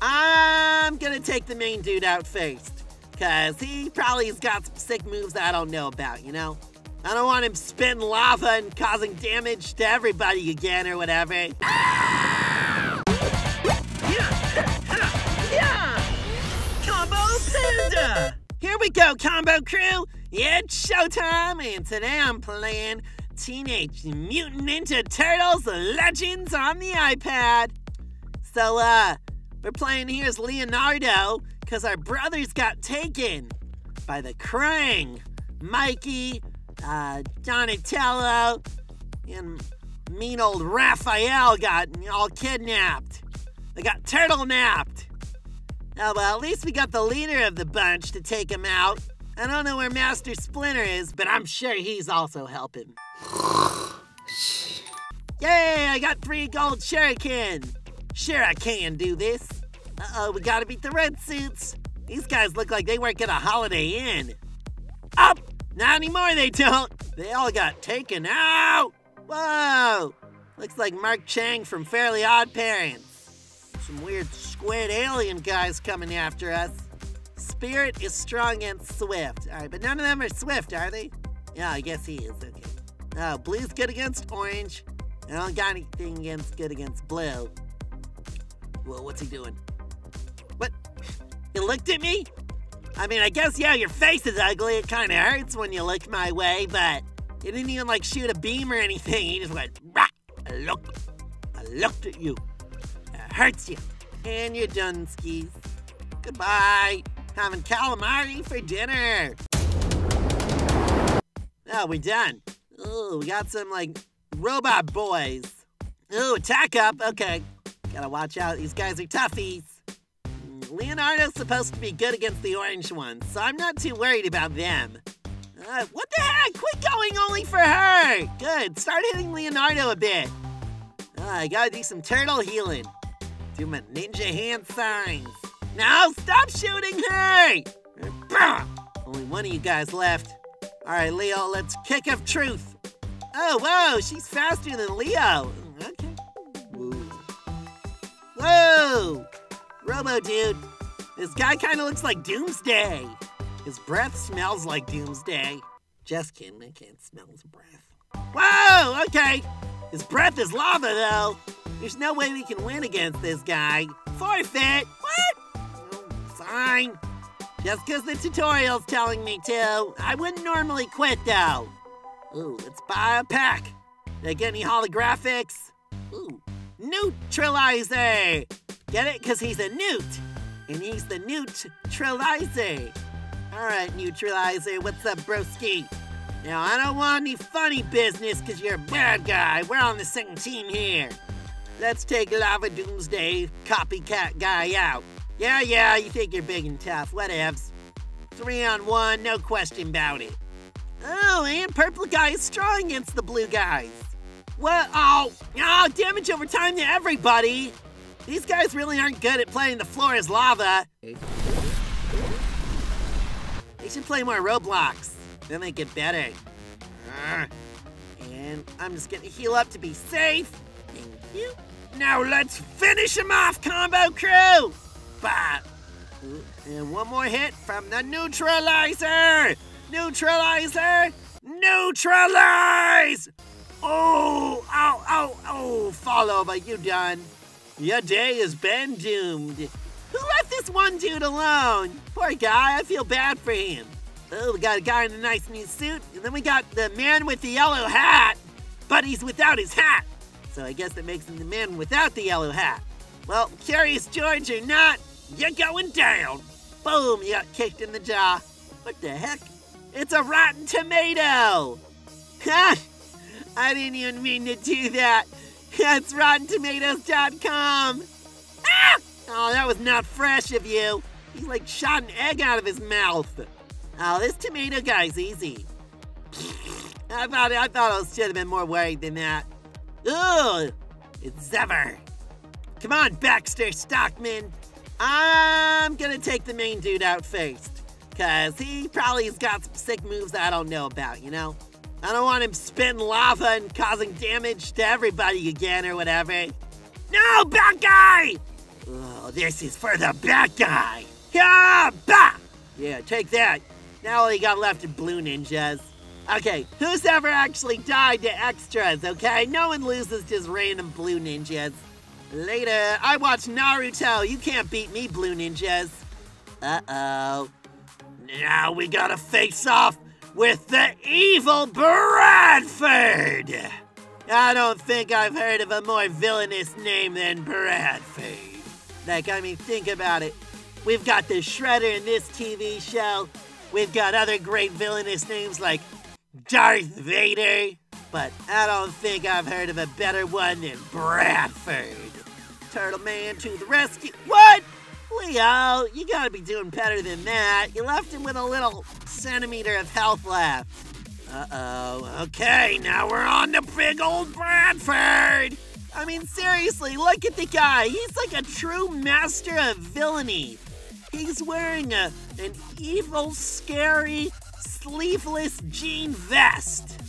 I'm gonna take the main dude out first. Cause he probably has got some sick moves I don't know about, you know? I don't want him spitting lava and causing damage to everybody again or whatever. Combo Panda! Here we go, Combo Crew! It's showtime, and today I'm playing Teenage Mutant Ninja Turtles Legends on the iPad. So, uh, we're playing here as Leonardo because our brothers got taken by the Krang. Mikey, uh, Donatello, and mean old Raphael got all kidnapped. They got turtle napped. Oh, well, at least we got the leader of the bunch to take him out. I don't know where Master Splinter is, but I'm sure he's also helping. Yay, I got three gold shuriken. Sure, I can do this. Uh-oh, we gotta beat the red suits. These guys look like they work at a Holiday Inn. Up! Not anymore, they don't. They all got taken out. Whoa! Looks like Mark Chang from Fairly Odd Parents. Some weird squid alien guys coming after us. Spirit is strong and swift. All right, but none of them are swift, are they? Yeah, I guess he is. Okay. Oh, blue's good against orange. I don't got anything against good against blue. Well, what's he doing? He looked at me? I mean, I guess, yeah, your face is ugly. It kind of hurts when you look my way, but he didn't even, like, shoot a beam or anything. He just went, Rah! I looked. I looked at you. It hurts you. And you're done, skis. Goodbye. Having calamari for dinner. Oh, we're done. Oh, we got some, like, robot boys. Oh, attack up. Okay. Gotta watch out. These guys are toughies. Leonardo's supposed to be good against the orange ones, so I'm not too worried about them. Uh, what the heck? Quit going only for her! Good, start hitting Leonardo a bit. Uh, I gotta do some turtle healing. Do my ninja hand signs. Now stop shooting her! Only one of you guys left. Alright, Leo, let's kick of truth. Oh, whoa, she's faster than Leo. Okay. Whoa. Whoa! Robo Dude, this guy kind of looks like Doomsday. His breath smells like Doomsday. Just kidding, I can't smell his breath. Whoa, okay. His breath is lava, though. There's no way we can win against this guy. Forfeit? What? Oh, fine. Just because the tutorial's telling me to. I wouldn't normally quit, though. Ooh, let's buy a pack. Did I get any holographics? Ooh, neutralizer. Get it? Because he's a newt. And he's the newt neutralizer. All right, neutralizer, what's up, broski? Now, I don't want any funny business because you're a bad guy. We're on the same team here. Let's take Lava Doomsday copycat guy out. Yeah, yeah, you think you're big and tough. Whatevs. Three on one, no question about it. Oh, and purple guy is strong against the blue guys. What? Oh, oh, damage over time to everybody. These guys really aren't good at playing the floor as lava. They should play more Roblox. Then they get better. And I'm just gonna heal up to be safe. Thank you. Now let's finish him off, Combo Crew! And one more hit from the neutralizer! Neutralizer! Neutralize! Oh, ow, ow, oh, fall over, you done. Your day has been doomed. Who left this one dude alone? Poor guy, I feel bad for him. Oh, we got a guy in a nice new suit, and then we got the man with the yellow hat, but he's without his hat. So I guess that makes him the man without the yellow hat. Well, Curious George or not, you're going down. Boom, you got kicked in the jaw. What the heck? It's a rotten tomato. Ha! I didn't even mean to do that. That's RottenTomatoes.com. Ah! Oh, that was not fresh of you. He like shot an egg out of his mouth. Oh, this tomato guy's easy. I thought I thought I should have been more worried than that. Ugh, it's Zever. Come on, Baxter Stockman. I'm gonna take the main dude out first. Cause he probably has got some sick moves I don't know about, you know? I don't want him spitting lava and causing damage to everybody again or whatever. No, bad guy! Oh, this is for the bad guy. Yeah, bah! Yeah, take that. Now all you got left are blue ninjas. Okay, who's ever actually died to extras, okay? No one loses just random blue ninjas. Later, I watch Naruto. You can't beat me, blue ninjas. Uh-oh. Now we gotta face off with the evil Bradford! I don't think I've heard of a more villainous name than Bradford. Like, I mean, think about it. We've got the Shredder in this TV show. We've got other great villainous names like Darth Vader. But I don't think I've heard of a better one than Bradford. Turtle Man to the rescue. What? Leo, uh, you gotta be doing better than that. You left him with a little centimeter of health left. Uh-oh. Okay, now we're on to big old Bradford. I mean, seriously, look at the guy. He's like a true master of villainy. He's wearing a an evil, scary, sleeveless jean vest.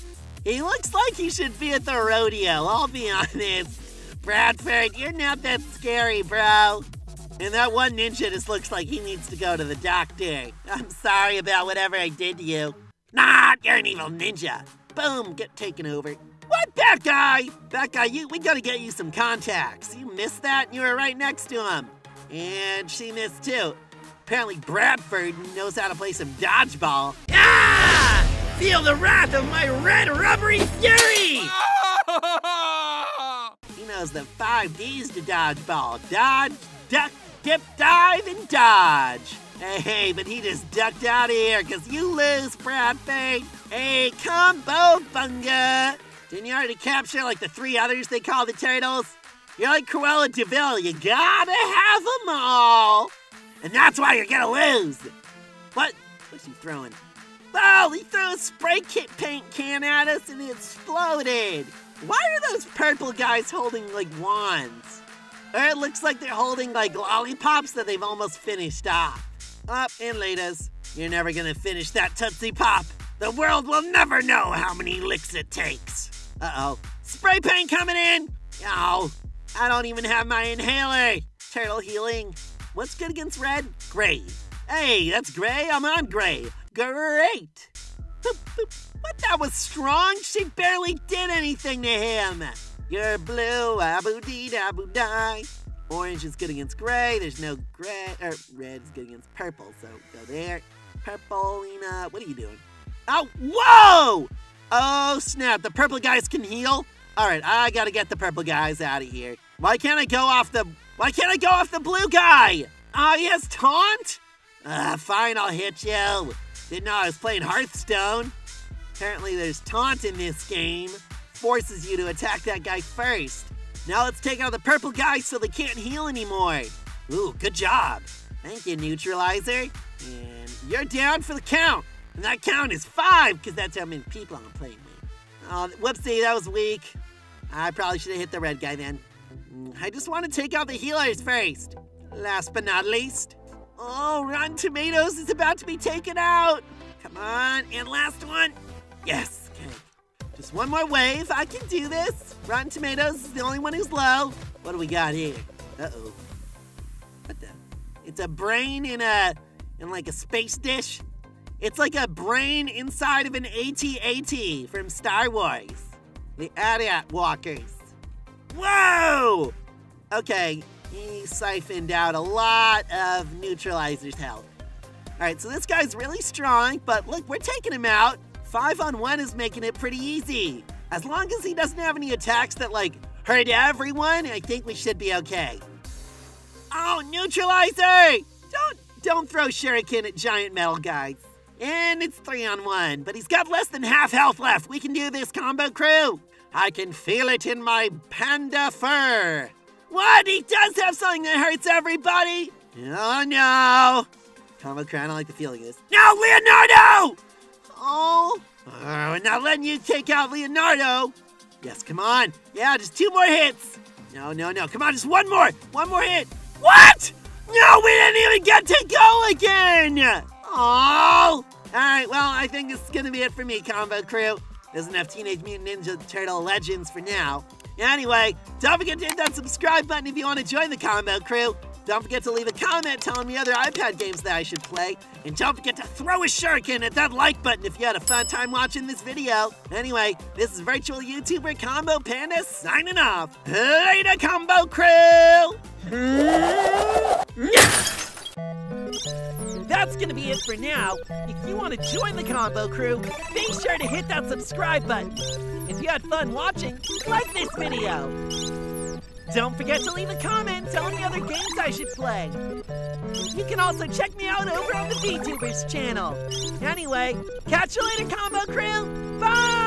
He looks like he should be at the rodeo, I'll be honest. Bradford, you're not that scary, bro. And that one ninja just looks like he needs to go to the doctor. I'm sorry about whatever I did to you. Nah, you're an evil ninja. Boom, get taken over. What, that guy? That guy, you, we gotta get you some contacts. You missed that and you were right next to him. And she missed too. Apparently Bradford knows how to play some dodgeball. Ah! Feel the wrath of my red rubbery fury! he knows the five D's to dodgeball. Dodge, duck, dip, dive, and dodge. Hey, but he just ducked out of here because you lose, Bradford. Hey, combo bunga. Didn't you already capture like the three others they call the turtles? You're like Cruella de Vil. You gotta have them all. And that's why you're gonna lose. What? What's he throwing? Oh, he threw a spray kit paint can at us and it exploded. Why are those purple guys holding like wands? It looks like they're holding like lollipops that they've almost finished off. Up and laters. You're never gonna finish that Tootsie Pop. The world will never know how many licks it takes. Uh-oh. Spray paint coming in! Oh, I don't even have my inhaler. Turtle healing. What's good against red? Gray. Hey, that's gray. I'm on gray. Great. What? That was strong. She barely did anything to him. You're blue. Abu dee abu die. Orange is good against gray. There's no gray. Or red is good against purple. So go there. Purple, Lena. What are you doing? Oh, whoa! Oh, snap. The purple guys can heal? All right, I gotta get the purple guys out of here. Why can't I go off the... Why can't I go off the blue guy? Ah, oh, he has taunt? Ah, uh, fine, I'll hit you. Didn't know I was playing Hearthstone. Apparently there's taunt in this game. Forces you to attack that guy first. Now let's take out the purple guy so they can't heal anymore. Ooh, good job. Thank you, Neutralizer. And you're down for the count. And that count is five, because that's how many people I'm playing with. Oh, whoopsie, that was weak. I probably should have hit the red guy then. Mm, I just want to take out the healers first. Last but not least. Oh, Rotten Tomatoes is about to be taken out. Come on, and last one. Yes, One more wave. I can do this. Rotten Tomatoes is the only one who's low. What do we got here? Uh-oh. What the? It's a brain in a, in like a space dish. It's like a brain inside of an AT-AT from Star Wars. The AT-AT Walkers. Whoa! Okay, he siphoned out a lot of Neutralizer's health. Alright, so this guy's really strong, but look, we're taking him out. Five on one is making it pretty easy. As long as he doesn't have any attacks that, like, hurt everyone, I think we should be okay. Oh, Neutralizer! Don't, don't throw Shuriken at giant metal guys. And it's three on one, but he's got less than half health left. We can do this, combo crew. I can feel it in my panda fur. What? He does have something that hurts everybody? Oh no. Combo crew, I like the feeling of this. No, Leonardo! Oh, oh, not letting you take out Leonardo. Yes, come on. Yeah, just two more hits. No, no, no. Come on, just one more. One more hit. What? No, we didn't even get to go again. Oh! Alright, well, I think this is gonna be it for me, Combo Crew. Doesn't have Teenage Mutant Ninja Turtle Legends for now. Anyway, don't forget to hit that subscribe button if you want to join the Combo Crew. Don't forget to leave a comment telling me other iPad games that I should play. And don't forget to throw a shuriken at that like button if you had a fun time watching this video. Anyway, this is virtual YouTuber Combo Panda signing off. Later, Combo Crew! That's gonna be it for now. If you want to join the Combo Crew, be sure to hit that subscribe button. If you had fun watching, like this video. Don't forget to leave a comment telling me other games I should play. You can also check me out over on the VTubers channel. Anyway, catch you later, Combo Crew. Bye!